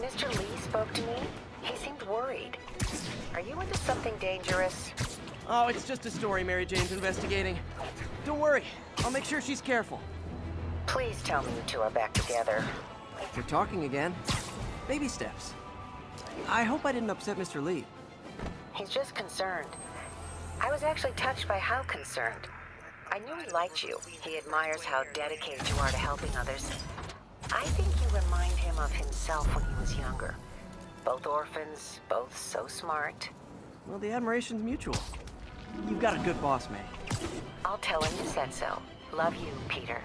Mr. Lee spoke to me. He seemed worried. Are you into something dangerous? Oh, it's just a story Mary Jane's investigating. Don't worry. I'll make sure she's careful. Please tell me you two are back together. We're talking again. Baby steps. I hope I didn't upset Mr. Lee. He's just concerned. I was actually touched by how concerned. I knew he liked you. He admires how dedicated you are to helping others. I think you remind him of himself when he was younger. Both orphans, both so smart. Well, the admiration's mutual. You've got a good boss, May. I'll tell him you said so. Love you, Peter.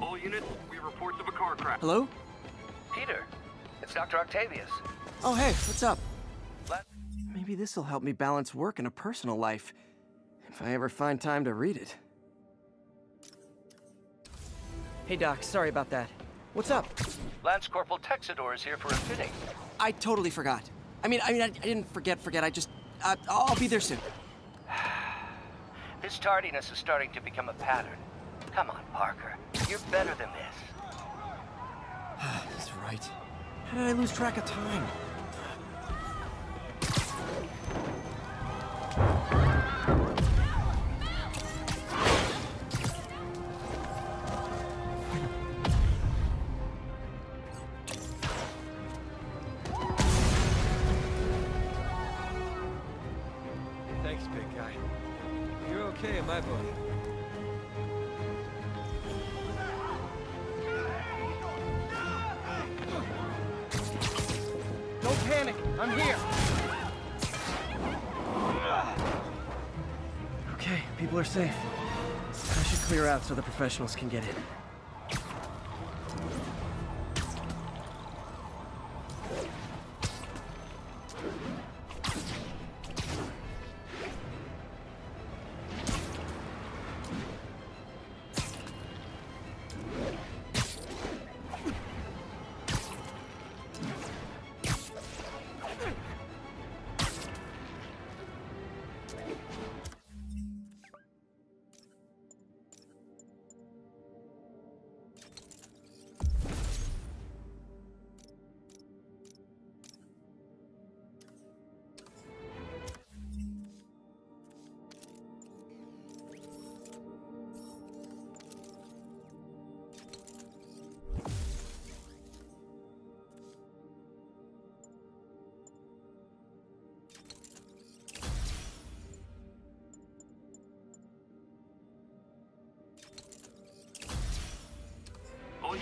All units, we have reports of a car crash. Hello? Peter, it's Dr. Octavius. Oh, hey, what's up? Maybe this'll help me balance work and a personal life. If I ever find time to read it. Hey, Doc, sorry about that. What's up? Lance Corporal Texador is here for a fitting. I totally forgot. I mean, I mean, I, I didn't forget, forget. I just, uh, I'll be there soon. This tardiness is starting to become a pattern. Come on, Parker. You're better than this. That's right. How did I lose track of time? So the professionals can get in.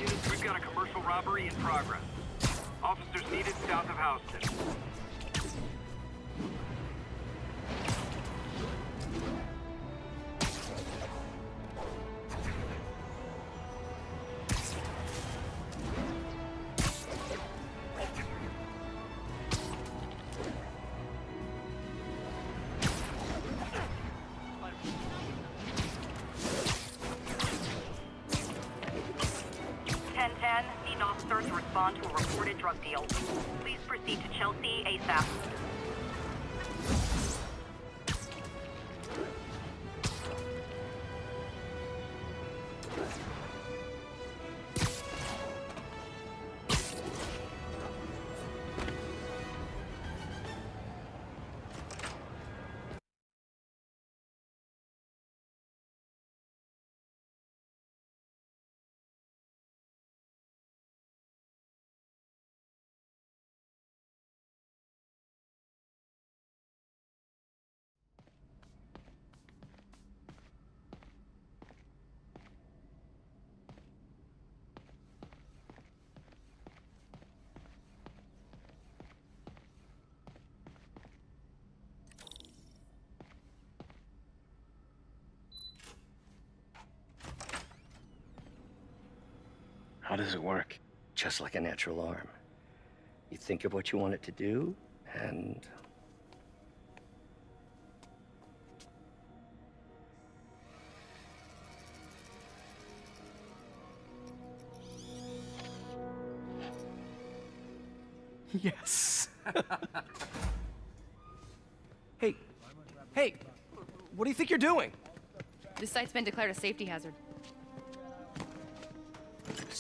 Units, we've got a commercial robbery in progress. Officers needed south of Houston. How does it work? Just like a natural arm. You think of what you want it to do, and Yes. hey, hey, what do you think you're doing? This site's been declared a safety hazard.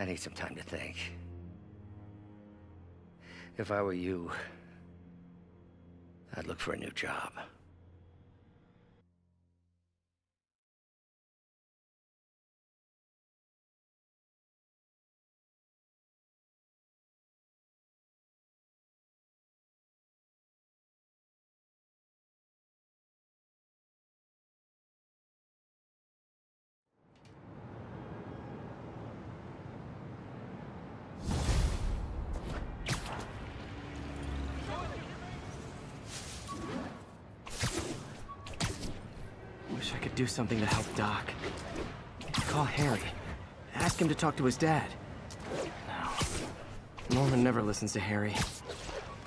I need some time to think. If I were you, I'd look for a new job. Do something to help Doc. Call Harry. Ask him to talk to his dad. No. Norman never listens to Harry.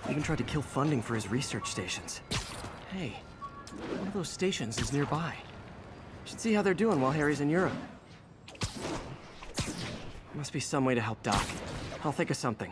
Even tried to kill funding for his research stations. Hey, one of those stations is nearby. Should see how they're doing while Harry's in Europe. Must be some way to help Doc. I'll think of something.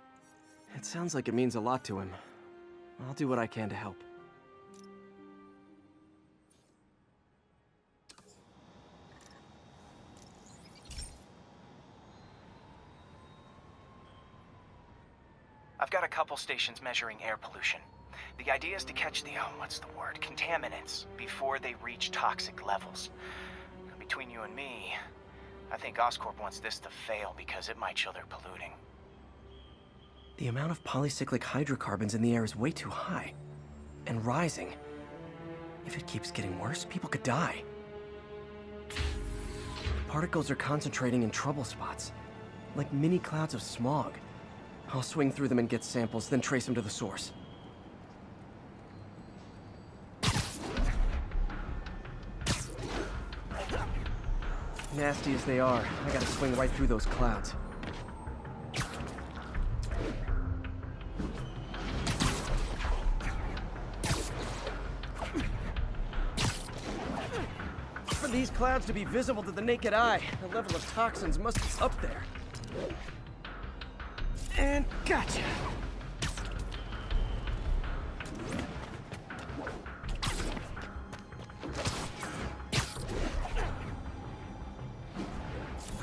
it sounds like it means a lot to him. I'll do what I can to help. I've got a couple stations measuring air pollution. The idea is to catch the, oh, what's the word, contaminants before they reach toxic levels. Between you and me, I think Oscorp wants this to fail because it might show they're polluting. The amount of polycyclic hydrocarbons in the air is way too high. And rising. If it keeps getting worse, people could die. Particles are concentrating in trouble spots. Like mini clouds of smog. I'll swing through them and get samples, then trace them to the source. Nasty as they are, I gotta swing right through those clouds. Clouds to be visible to the naked eye, the level of toxins must be up there. And gotcha.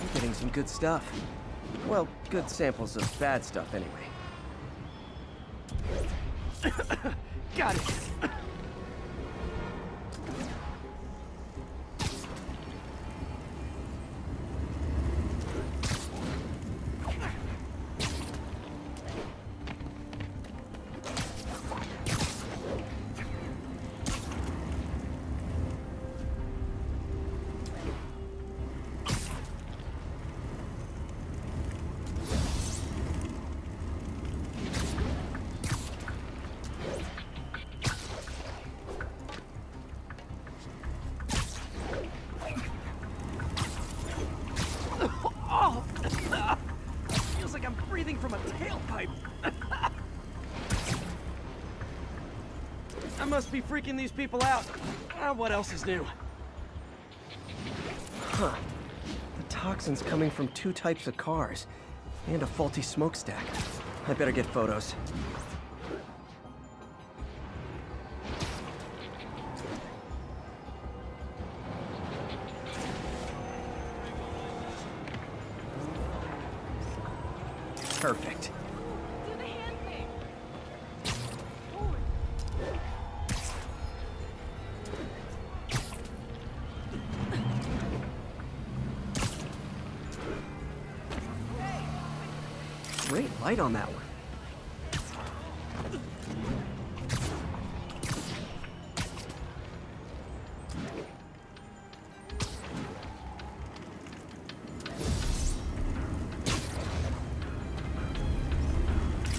I'm getting some good stuff. Well, good samples of bad stuff anyway. Got it. Must be freaking these people out. Ah, what else is new? Huh. The toxin's coming from two types of cars. And a faulty smokestack. I better get photos. Great light on that one.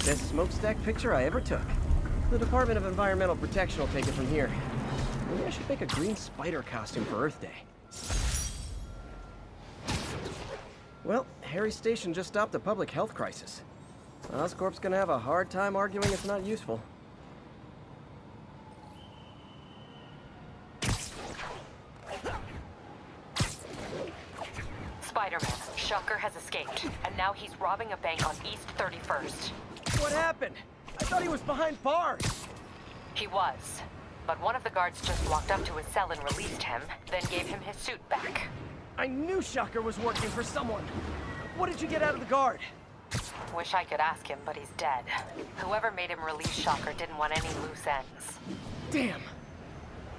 Best smokestack picture I ever took. The Department of Environmental Protection will take it from here. Maybe I should make a green spider costume for Earth Day. Well, Harry Station just stopped a public health crisis. Oscorp's gonna have a hard time arguing it's not useful. Spider-Man, Shocker has escaped, and now he's robbing a bank on East 31st. What happened? I thought he was behind bars. He was, but one of the guards just walked up to his cell and released him, then gave him his suit back. I knew Shocker was working for someone. What did you get out of the guard? Wish I could ask him, but he's dead. Whoever made him release Shocker didn't want any loose ends. Damn.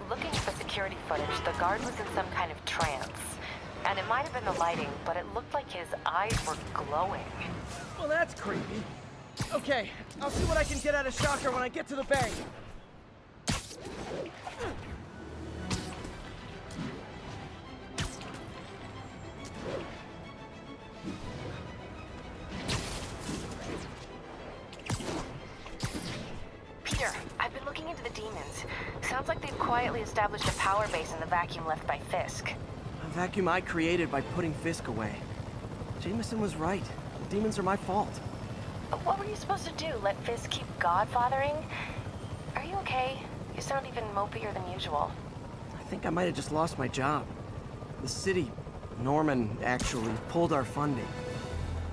Looking at the security footage, the guard was in some kind of trance. And it might have been the lighting, but it looked like his eyes were glowing. Well, that's creepy. Okay, I'll see what I can get out of Shocker when I get to the bank. Demons. Sounds like they've quietly established a power base in the vacuum left by Fisk. A vacuum I created by putting Fisk away. Jameson was right. The demons are my fault. But what were you supposed to do? Let Fisk keep godfathering? Are you okay? You sound even mopier than usual. I think I might have just lost my job. The city, Norman, actually, pulled our funding.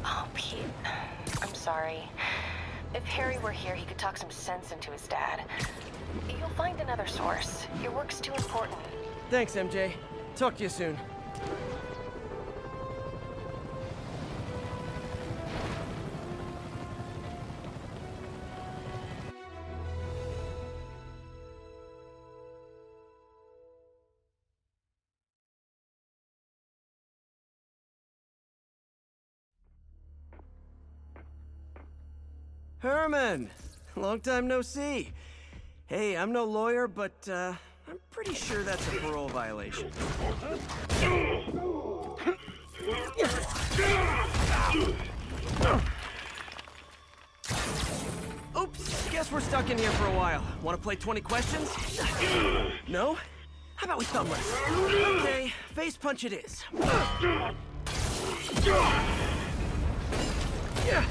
Oh, Pete. I'm sorry. If Harry were here, he could talk some sense into his dad. You'll find another source. Your work's too important. Thanks, MJ. Talk to you soon. Herman! Long time no see. Hey, I'm no lawyer, but uh, I'm pretty sure that's a parole violation. Oops, guess we're stuck in here for a while. Want to play 20 questions? No? How about we thumb wrestle? Okay, face punch it is. Yeah.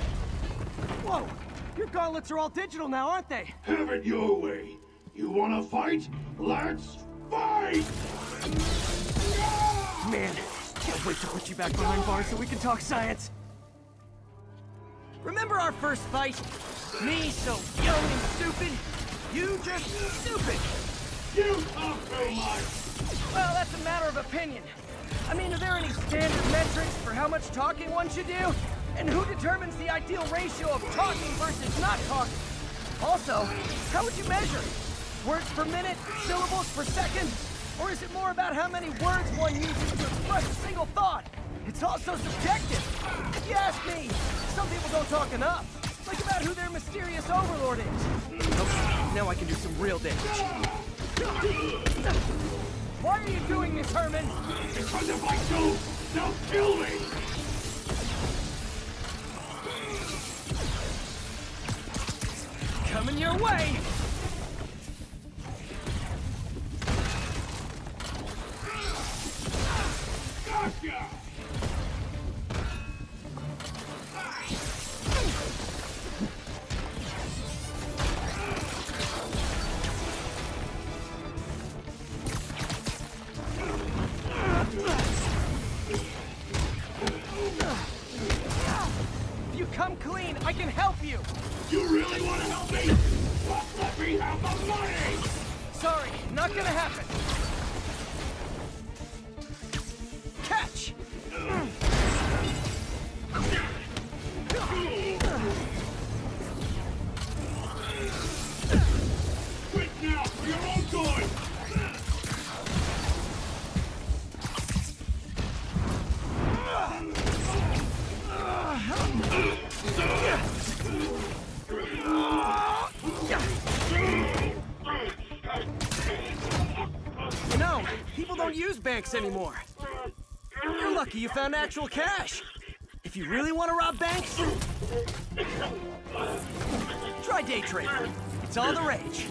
Whoa! Your gauntlets are all digital now, aren't they? Have it your way. You wanna fight? Let's fight! Man, can't wait to put you back behind bars so we can talk science. Remember our first fight? Me so young and stupid, you just stupid. You talk too much! Well, that's a matter of opinion. I mean, are there any standard metrics for how much talking one should do? And who determines the ideal ratio of talking versus not talking? Also, how would you measure? Words per minute? Syllables per second? Or is it more about how many words one uses to express a single thought? It's also subjective. If you ask me, some people don't talk enough. Like about who their mysterious overlord is. Okay, now I can do some real damage. Why are you doing this, Herman? Because if I don't, they'll kill me! Coming your way! Gotcha! Banks anymore. You're lucky you found actual cash. If you really want to rob banks, try day trading. It's all the rage.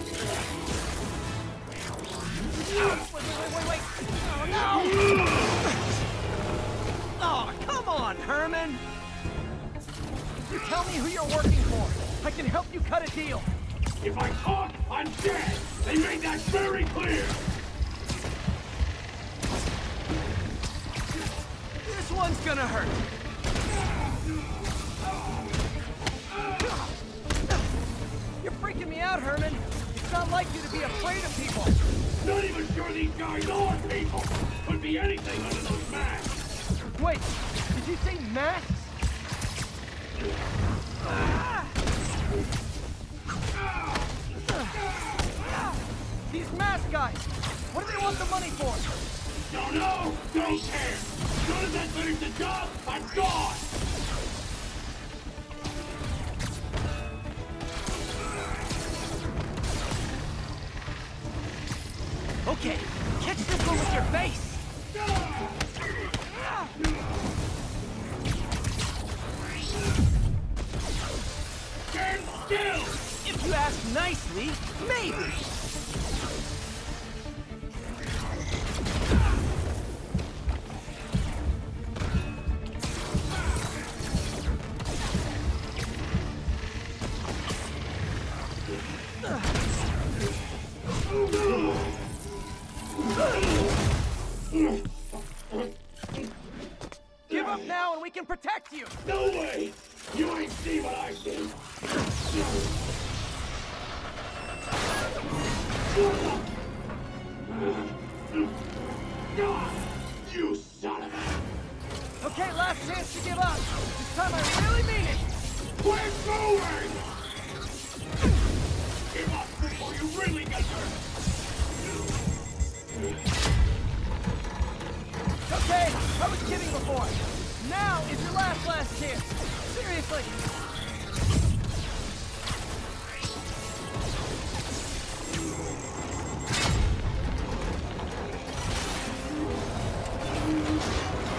Wait, wait, wait! Oh, no! Oh, come on, Herman! You tell me who you're working for. I can help you cut a deal. If I talk, I'm dead! They made that very clear! Gonna hurt. You're freaking me out, Herman. It's not like you to be afraid of people. Not even sure these guys are people! Could be anything under those masks! Wait, did you say masks? These mask guys, what do they want the money for? Don't know! Don't care! As soon as I finish the job, I'm gone! Okay, catch this one with your face. Stand still! If you ask nicely, maybe.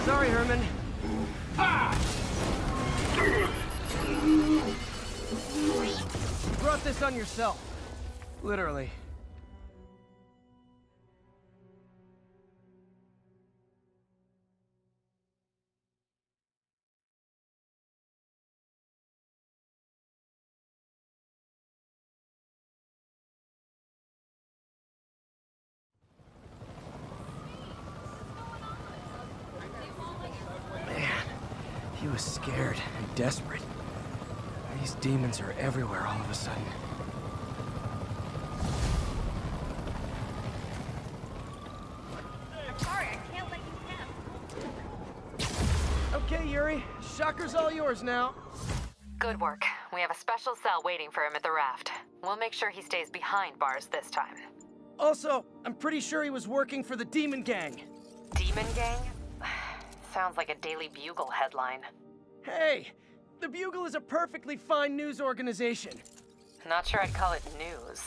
Sorry, Herman. You brought this on yourself. Literally. These are everywhere all of a sudden. Sorry, I can't let you have. Okay, Yuri. Shocker's all yours now. Good work. We have a special cell waiting for him at the raft. We'll make sure he stays behind bars this time. Also, I'm pretty sure he was working for the Demon Gang. Demon Gang? Sounds like a Daily Bugle headline. Hey, the Bugle is a perfectly fine news organization. Not sure I'd call it news.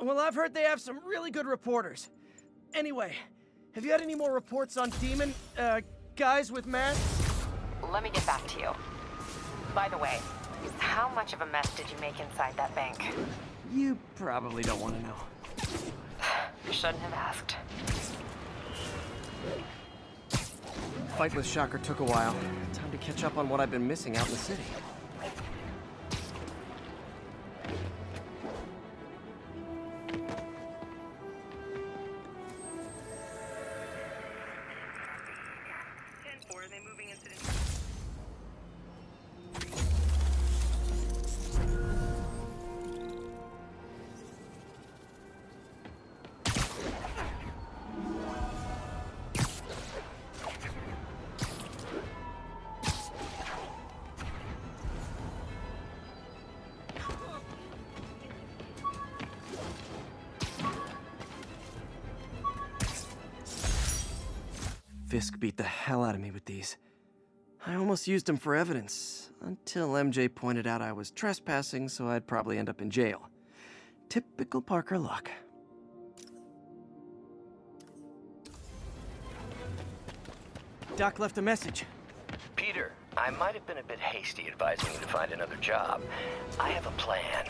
Well, I've heard they have some really good reporters. Anyway, have you had any more reports on demon, uh, guys with masks? Let me get back to you. By the way, how much of a mess did you make inside that bank? You probably don't want to know. You Shouldn't have asked. Fight with Shocker took a while. Time to catch up on what I've been missing out in the city. are Fisk beat the hell out of me with these. I almost used them for evidence, until MJ pointed out I was trespassing, so I'd probably end up in jail. Typical Parker luck. Doc left a message. Peter, I might have been a bit hasty advising you to find another job. I have a plan.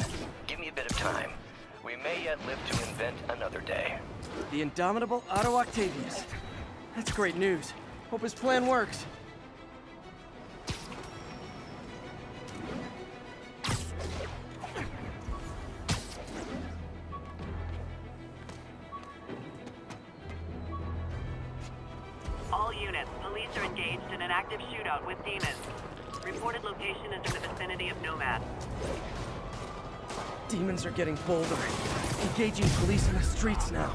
Give me a bit of time. We may yet live to invent another day. The indomitable Otto Octavius. That's great news. Hope his plan works. All units, police are engaged in an active shootout with demons. Reported location is in the vicinity of Nomad. Demons are getting bolder. Engaging police in the streets now.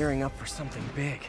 Gearing up for something big.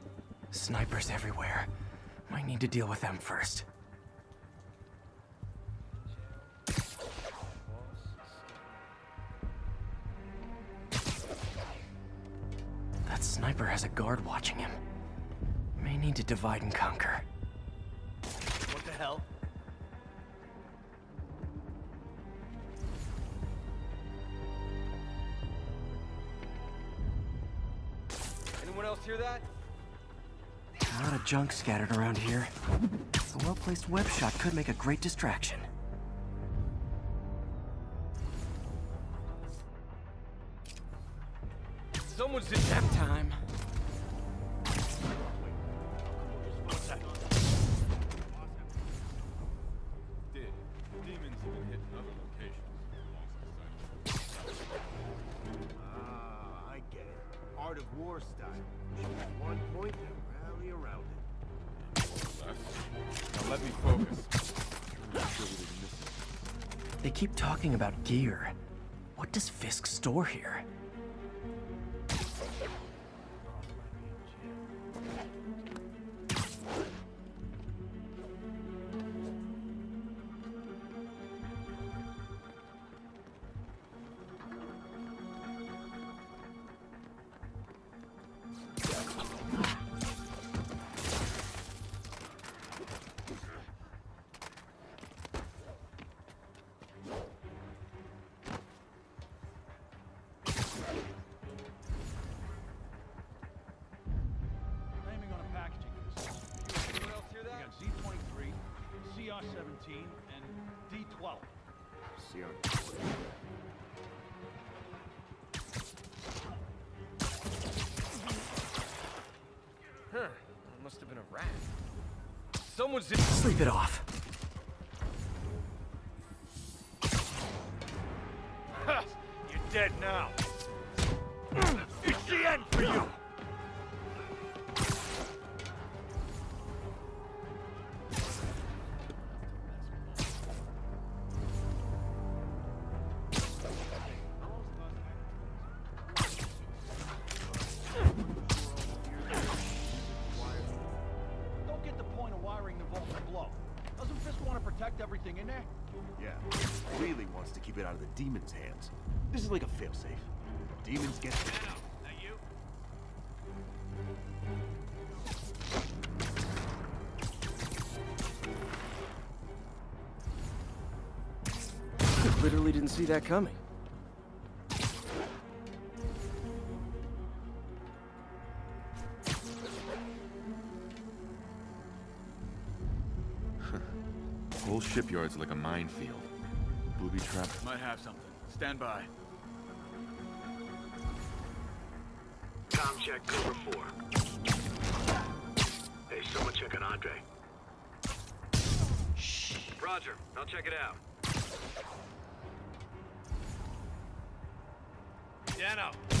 Snipers everywhere. Might need to deal with them first. That sniper has a guard watching him. May need to divide and conquer. What the hell? Anyone else hear that? Of junk scattered around here. A well-placed web shot could make a great distraction. Someone's in Nap time. Talking about gear. What does Fisk store here? It off. Yeah, really wants to keep it out of the demons' hands. This is like a failsafe. Demons get... It now. That you? Literally didn't see that coming. Shipyard's like a minefield. Booby trap. Might have something. Stand by. Com check, Cobra 4. Hey, someone check on Andre. Shh. Roger, I'll check it out. Dano.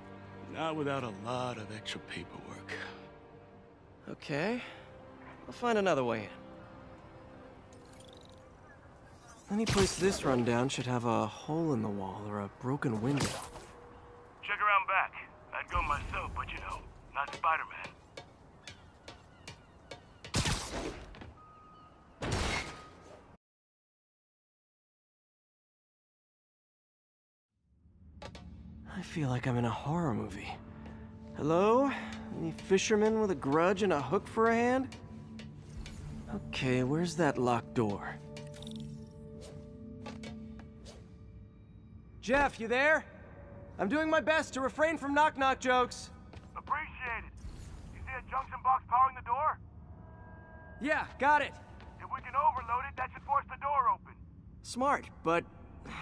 Not without a lot of extra paperwork. Okay. I'll find another way in. Any place this rundown should have a hole in the wall or a broken window. Check around back. I'd go myself, but you know, not Spider-Man. Feel like I'm in a horror movie. Hello? Any fisherman with a grudge and a hook for a hand? Okay, where's that locked door? Jeff, you there? I'm doing my best to refrain from knock-knock jokes. Appreciate it. You see a junction box powering the door? Yeah, got it. If we can overload it, that should force the door open. Smart, but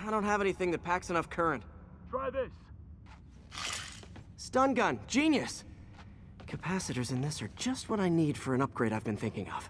I don't have anything that packs enough current. Try this. Stun gun, genius! Capacitors in this are just what I need for an upgrade I've been thinking of.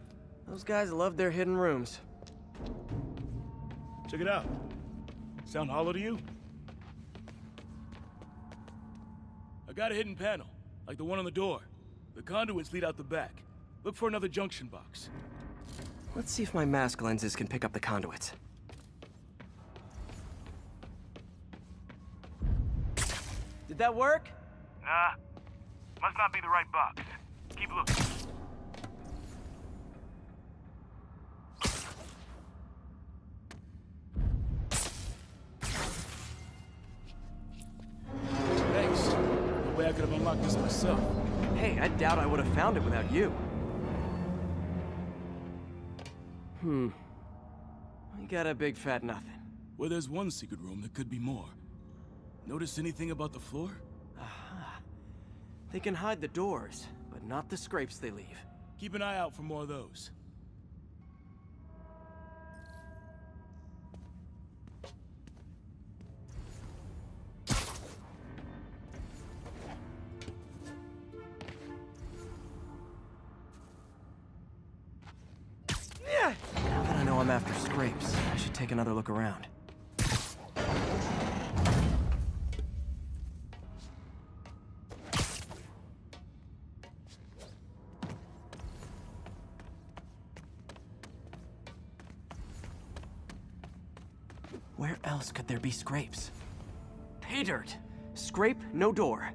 Those guys love their hidden rooms. Check it out. Sound hollow to you? I got a hidden panel, like the one on the door. The conduits lead out the back. Look for another junction box. Let's see if my mask lenses can pick up the conduits. Did that work? Nah. Must not be the right box. Keep looking. Myself. Hey, I doubt I would have found it without you. Hmm. I got a big fat nothing. Well, there's one secret room that could be more. Notice anything about the floor? Aha. They can hide the doors, but not the scrapes they leave. Keep an eye out for more of those. After scrapes, I should take another look around. Where else could there be scrapes? Pay dirt! Scrape, no door.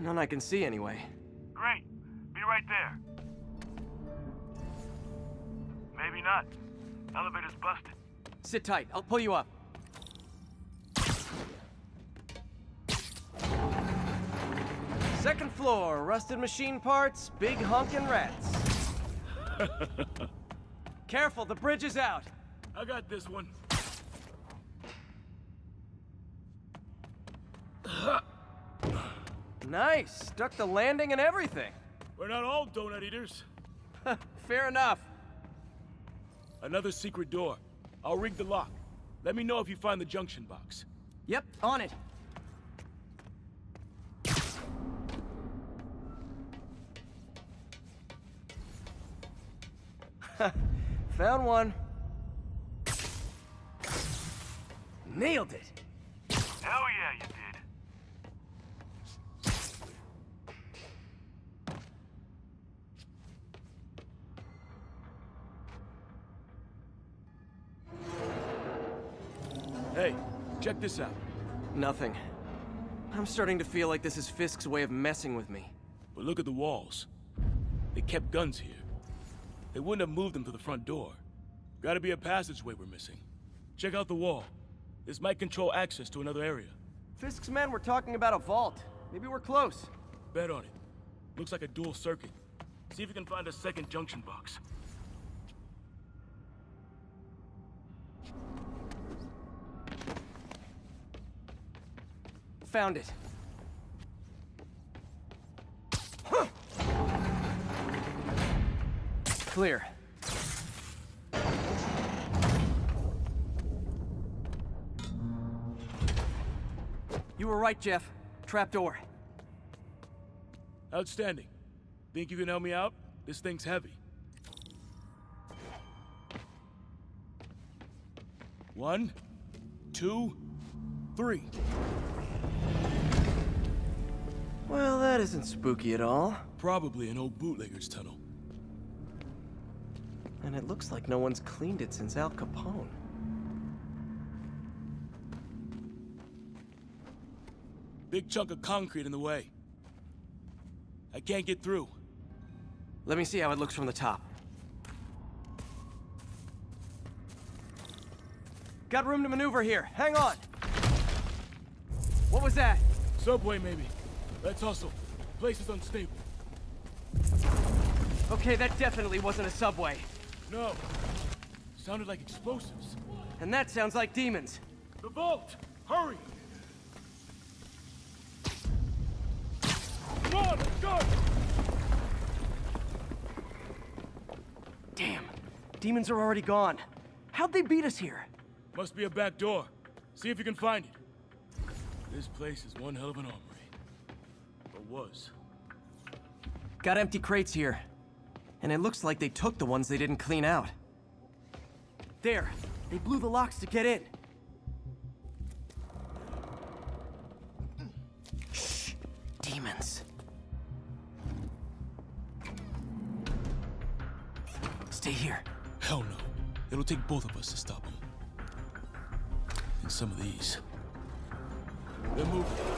None I can see anyway. Sit tight, I'll pull you up. Second floor, rusted machine parts, big honkin' rats. Careful, the bridge is out. I got this one. Nice, stuck the landing and everything. We're not all donut eaters. Fair enough. Another secret door. I'll rig the lock. Let me know if you find the junction box. Yep, on it. Found one. Nailed it. Check this out. Nothing. I'm starting to feel like this is Fisk's way of messing with me. But look at the walls. They kept guns here. They wouldn't have moved them to the front door. Gotta be a passageway we're missing. Check out the wall. This might control access to another area. Fisk's men were talking about a vault. Maybe we're close. bet on it. Looks like a dual circuit. See if you can find a second junction box. Found it. Clear. You were right, Jeff. Trapdoor. Outstanding. Think you can help me out? This thing's heavy. One, two, three. Well, that isn't spooky at all. Probably an old bootlegger's tunnel. And it looks like no one's cleaned it since Al Capone. Big chunk of concrete in the way. I can't get through. Let me see how it looks from the top. Got room to maneuver here. Hang on. What was that? Subway, maybe. Let's hustle. Place is unstable. Okay, that definitely wasn't a subway. No. Sounded like explosives. And that sounds like demons. The vault! Hurry! Come on, let's go! Damn. Demons are already gone. How'd they beat us here? Must be a back door. See if you can find it. This place is one hell of an armory. Was. Got empty crates here. And it looks like they took the ones they didn't clean out. There. They blew the locks to get in. Shh. Demons. Stay here. Hell no. It'll take both of us to stop them. And some of these. They're moving.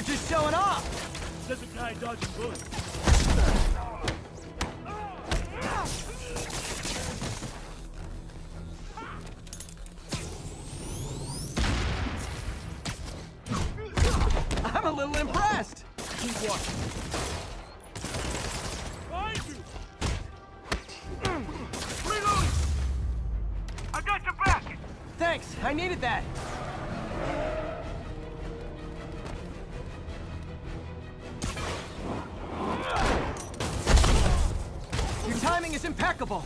you're just showing off! Says a guy dodging bullets. I'm a little impressed! Keep watching. Behind you! Reloading! I got your back! Thanks, I needed that. Timing is impeccable.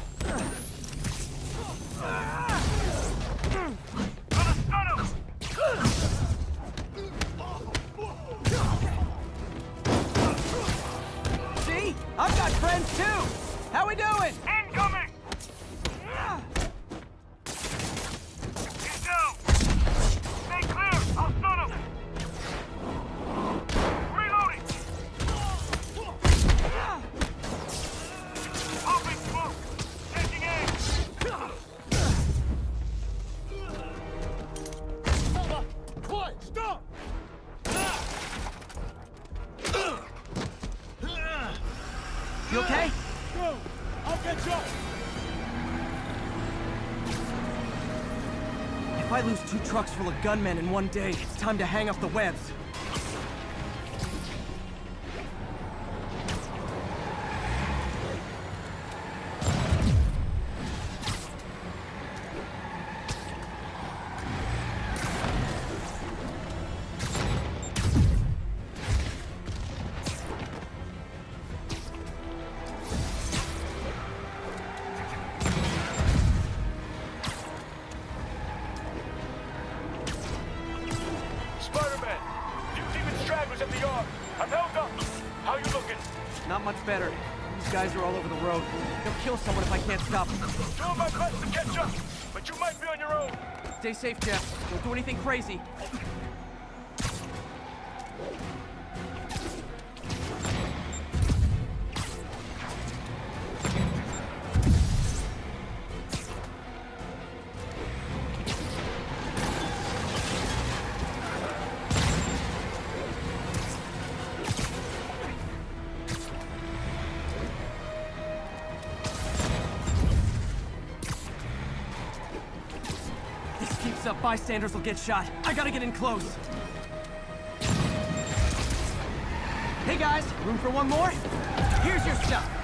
See? I've got friends too. How we doing? Full of gunmen in one day, it's time to hang up the webs. On your own. Stay safe, Jeff. Don't do anything crazy. Bystanders will get shot. I gotta get in close. Hey guys, room for one more? Here's your stuff.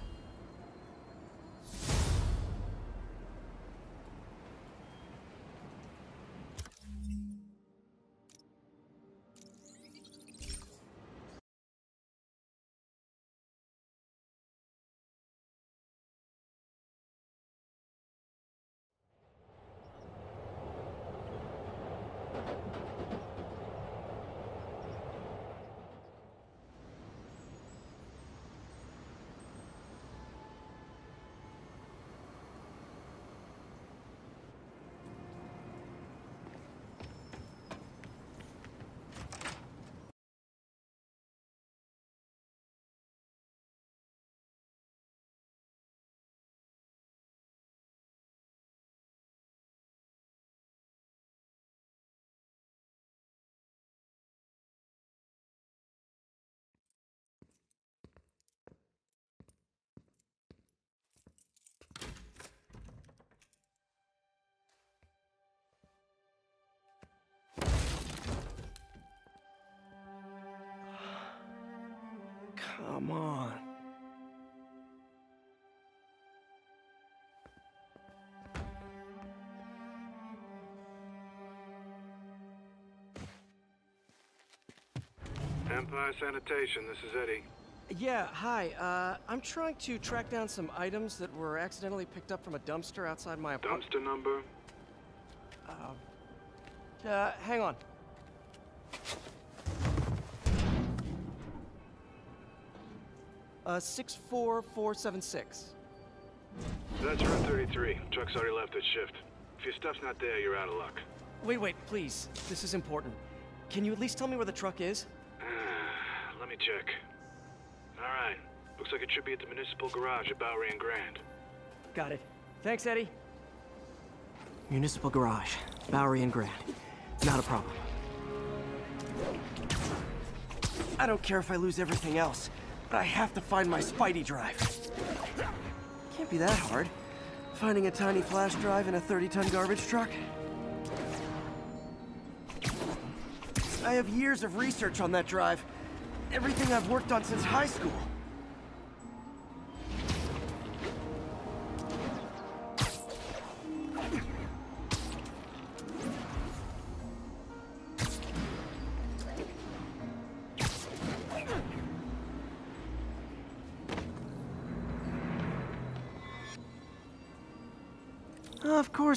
Come on. Empire Sanitation, this is Eddie. Yeah, hi. Uh, I'm trying to track down some items that were accidentally picked up from a dumpster outside my apartment. Dumpster number? Uh, uh, hang on. Uh, 64476. That's Route 33. Truck's already left its shift. If your stuff's not there, you're out of luck. Wait, wait, please. This is important. Can you at least tell me where the truck is? Let me check. Alright. Looks like it should be at the municipal garage at Bowery and Grand. Got it. Thanks, Eddie. Municipal garage, Bowery and Grand. Not a problem. I don't care if I lose everything else, but I have to find my Spidey drive. Can't be that hard. Finding a tiny flash drive in a 30-ton garbage truck. I have years of research on that drive. Everything I've worked on since high school.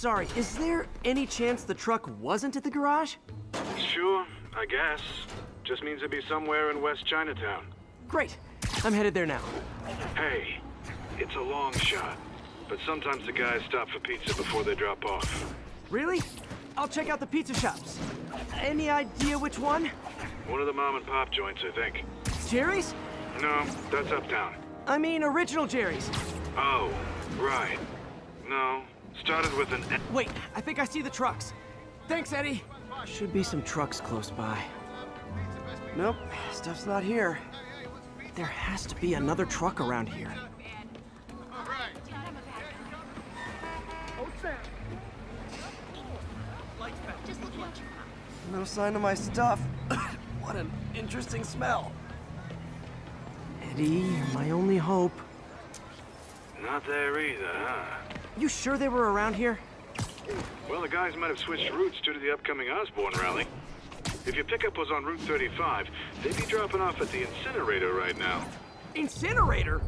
Sorry, is there any chance the truck wasn't at the garage? Sure, I guess. Just means it'd be somewhere in West Chinatown. Great. I'm headed there now. Hey, it's a long shot. But sometimes the guys stop for pizza before they drop off. Really? I'll check out the pizza shops. Any idea which one? One of the mom and pop joints, I think. Jerry's? No, that's uptown. I mean, original Jerry's. Oh, right. No, started with an... Wait, I think I see the trucks. Thanks, Eddie. Should be some trucks close by. Nope, stuff's not here. There has to be another truck around here. No sign of my stuff. what an interesting smell. Eddie, you're my only hope. Not there either, huh? You sure they were around here? Well, the guys might have switched routes due to the upcoming Osborn rally. If your pickup was on Route 35, they'd be dropping off at the incinerator right now. Incinerator?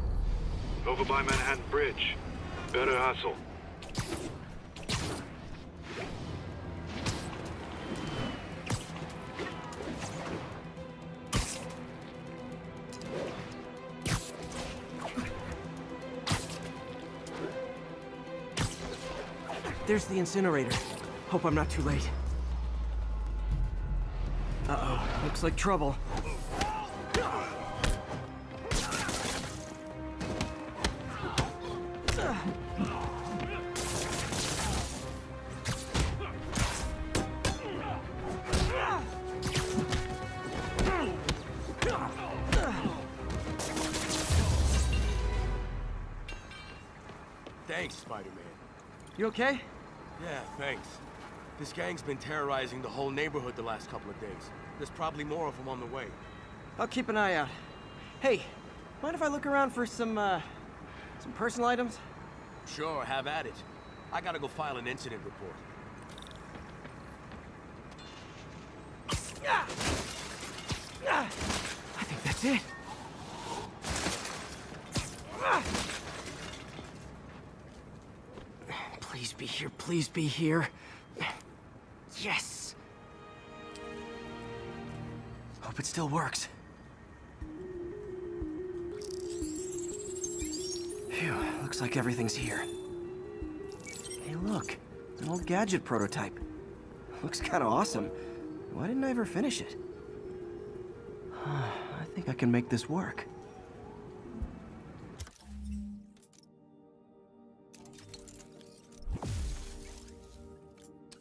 Over by Manhattan Bridge. Better hustle. There's the incinerator. Hope I'm not too late. Uh-oh. Looks like trouble. Thanks, Spider-Man. You okay? Yeah, thanks. This gang's been terrorizing the whole neighborhood the last couple of days. There's probably more of them on the way. I'll keep an eye out. Hey, mind if I look around for some, uh, some personal items? Sure, have at it. I gotta go file an incident report. I think that's it. Please be here, please be here. Yes! Hope it still works. Phew, looks like everything's here. Hey, look, an old gadget prototype. Looks kinda awesome. Why didn't I ever finish it? I think I can make this work.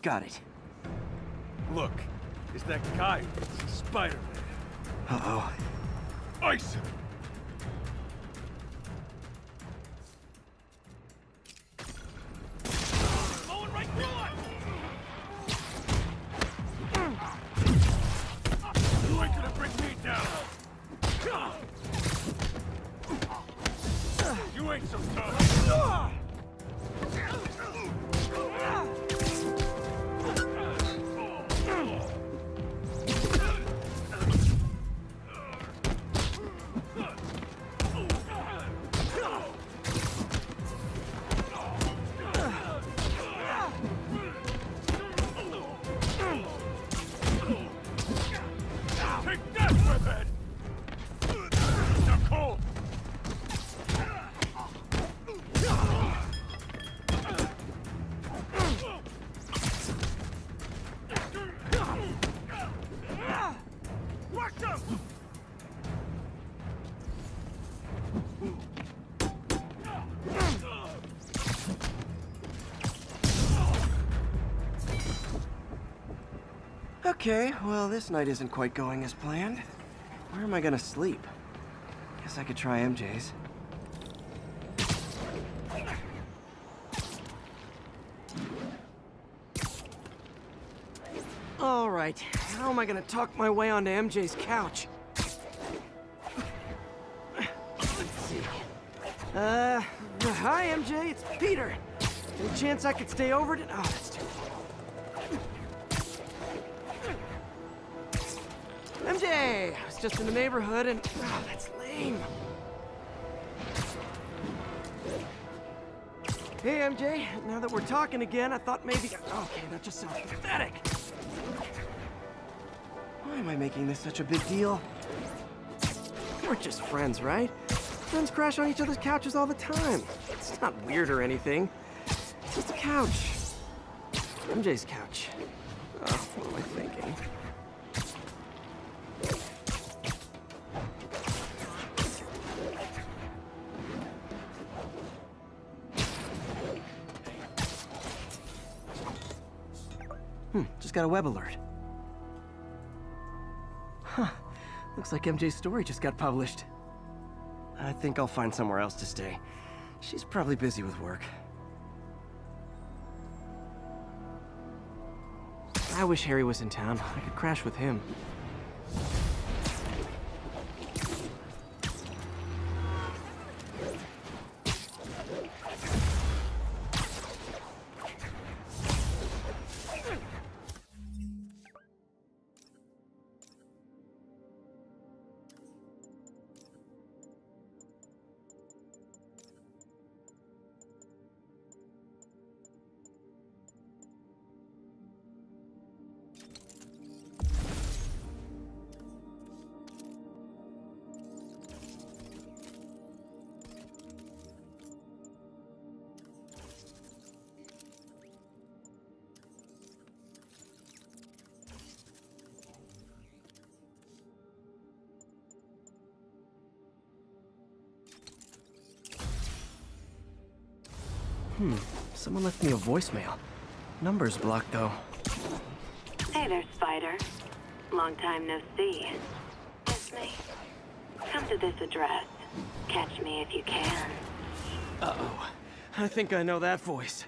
Got it. Look, it's that guy, Spider-Man. Uh-oh. Ice him! Okay, well, this night isn't quite going as planned. Where am I gonna sleep? Guess I could try MJ's. All right, how am I gonna talk my way onto MJ's couch? Let's see. Uh, hi MJ, it's Peter. Any chance I could stay over to- Oh, that's too MJ! Just in the neighborhood and... Oh, that's lame. Hey, MJ. Now that we're talking again, I thought maybe... Okay, that just sounds pathetic. Why am I making this such a big deal? We're just friends, right? Friends crash on each other's couches all the time. It's not weird or anything. It's just a couch. MJ's couch. Oh, what am I thinking? Just got a web alert. Huh. Looks like MJ's story just got published. I think I'll find somewhere else to stay. She's probably busy with work. I wish Harry was in town. I could crash with him. Someone left me a voicemail. Number's blocked, though. Hey there, Spider. Long time no see. It's me. Come to this address. Catch me if you can. Uh-oh. I think I know that voice.